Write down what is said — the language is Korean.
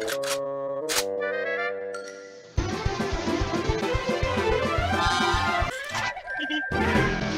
Thank you.